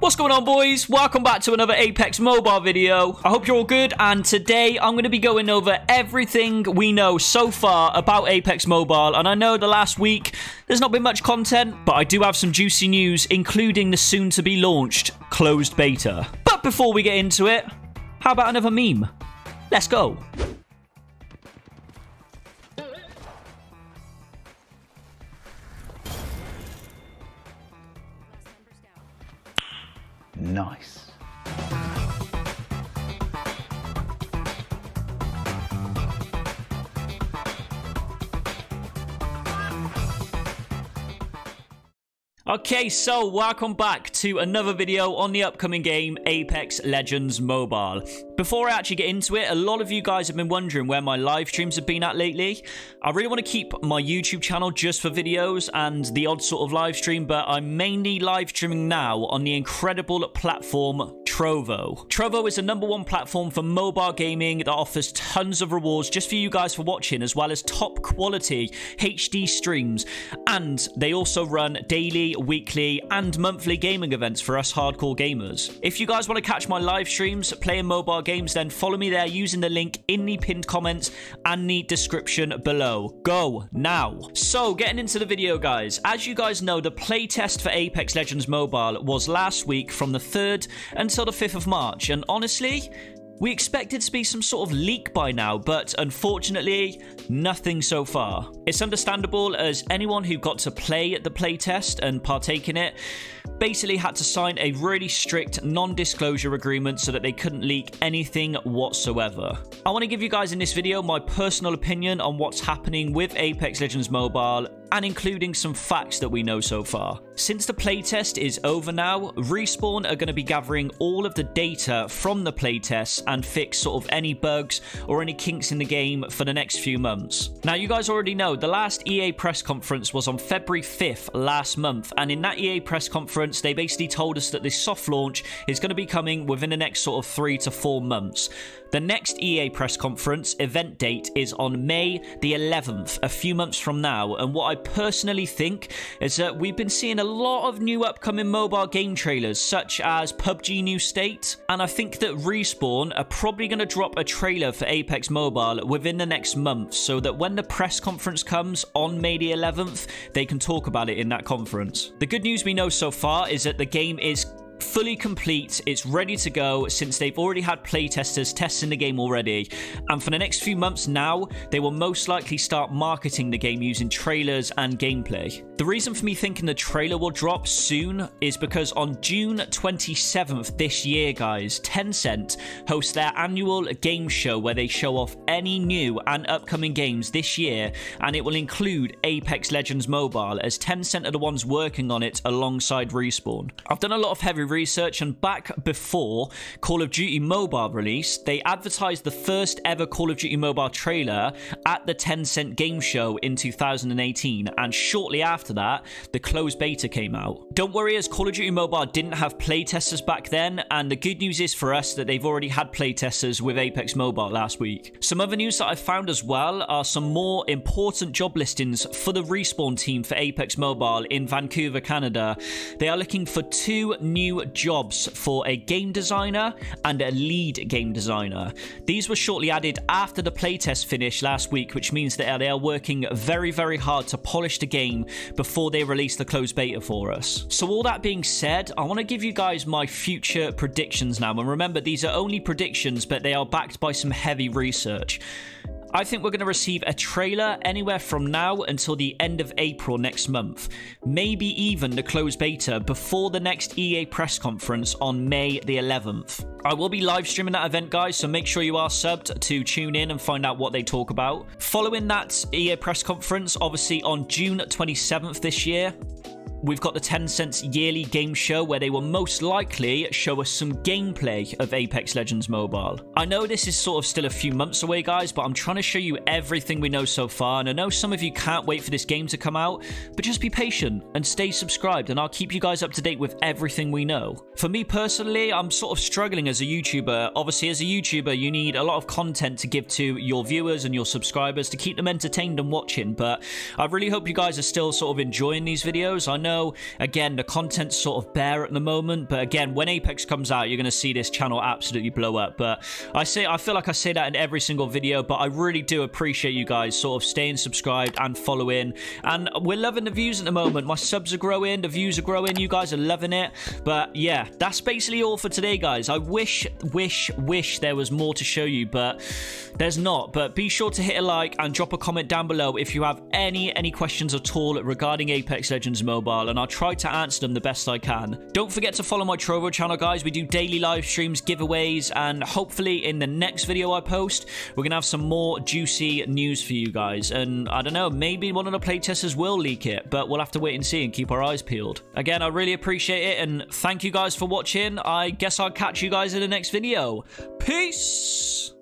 What's going on boys? Welcome back to another Apex Mobile video. I hope you're all good and today I'm going to be going over everything we know so far about Apex Mobile and I know the last week there's not been much content but I do have some juicy news including the soon to be launched closed beta. But before we get into it, how about another meme? Let's go. Nice. Okay, so welcome back to another video on the upcoming game, Apex Legends Mobile. Before I actually get into it, a lot of you guys have been wondering where my live streams have been at lately. I really want to keep my YouTube channel just for videos and the odd sort of live stream, but I'm mainly live streaming now on the incredible platform Trovo. Trovo is the number one platform for mobile gaming that offers tons of rewards just for you guys for watching, as well as top quality HD streams. And they also run daily, weekly, and monthly gaming events for us hardcore gamers. If you guys want to catch my live streams playing mobile games, then follow me there using the link in the pinned comments and the description below. Go now. So, getting into the video, guys. As you guys know, the playtest for Apex Legends Mobile was last week from the 3rd until the 5th of March, and honestly, we expected to be some sort of leak by now, but unfortunately, nothing so far. It's understandable as anyone who got to play at the playtest and partake in it basically had to sign a really strict non-disclosure agreement so that they couldn't leak anything whatsoever. I want to give you guys in this video my personal opinion on what's happening with Apex Legends Mobile and including some facts that we know so far. Since the playtest is over now, Respawn are going to be gathering all of the data from the playtest and fix sort of any bugs or any kinks in the game for the next few months. Now, you guys already know the last EA press conference was on February 5th last month, and in that EA press conference, they basically told us that this soft launch is going to be coming within the next sort of three to four months. The next EA press conference event date is on May the 11th, a few months from now, and what I personally think is that we've been seeing a lot of new upcoming mobile game trailers, such as PUBG New State, and I think that Respawn are probably going to drop a trailer for Apex Mobile within the next month, so that when the press conference comes on May the 11th, they can talk about it in that conference. The good news we know so far is that the game is fully complete. It's ready to go since they've already had playtesters testing the game already. And for the next few months now, they will most likely start marketing the game using trailers and gameplay. The reason for me thinking the trailer will drop soon is because on June 27th this year, guys, Tencent hosts their annual game show where they show off any new and upcoming games this year, and it will include Apex Legends Mobile, as Tencent are the ones working on it alongside Respawn. I've done a lot of heavy research, and back before Call of Duty Mobile release, they advertised the first ever Call of Duty Mobile trailer at the Tencent game show in 2018, and shortly after that, the closed beta came out. Don't worry, as Call of Duty Mobile didn't have playtesters back then, and the good news is for us that they've already had playtesters with Apex Mobile last week. Some other news that I've found as well are some more important job listings for the Respawn team for Apex Mobile in Vancouver, Canada. They are looking for two new jobs for a game designer and a lead game designer. These were shortly added after the playtest finished last week, which means that they are working very, very hard to polish the game before they release the closed beta for us. So, all that being said, I want to give you guys my future predictions now. And remember, these are only predictions, but they are backed by some heavy research. I think we're going to receive a trailer anywhere from now until the end of April next month. Maybe even the closed beta before the next EA press conference on May the 11th. I will be live streaming that event, guys, so make sure you are subbed to tune in and find out what they talk about. Following that EA press conference, obviously on June 27th this year, We've got the Tencent's yearly game show where they will most likely show us some gameplay of Apex Legends Mobile. I know this is sort of still a few months away, guys, but I'm trying to show you everything we know so far. And I know some of you can't wait for this game to come out, but just be patient and stay subscribed, and I'll keep you guys up to date with everything we know. For me personally, I'm sort of struggling as a YouTuber. Obviously, as a YouTuber, you need a lot of content to give to your viewers and your subscribers to keep them entertained and watching. But I really hope you guys are still sort of enjoying these videos. I know know, again, the content's sort of bare at the moment, but again, when Apex comes out, you're going to see this channel absolutely blow up. But I say, I feel like I say that in every single video, but I really do appreciate you guys sort of staying subscribed and following. And we're loving the views at the moment. My subs are growing, the views are growing, you guys are loving it. But yeah, that's basically all for today, guys. I wish, wish, wish there was more to show you, but there's not. But be sure to hit a like and drop a comment down below if you have any any questions at all regarding Apex Legends Mobile, and I'll try to answer them the best I can. Don't forget to follow my Trovo channel, guys. We do daily live streams, giveaways, and hopefully in the next video I post, we're going to have some more juicy news for you guys. And I don't know, maybe one of the playtesters will leak it, but we'll have to wait and see and keep our eyes peeled. Again, I really appreciate it, and thank you guys for watching. I guess I'll catch you guys in the next video. Peace!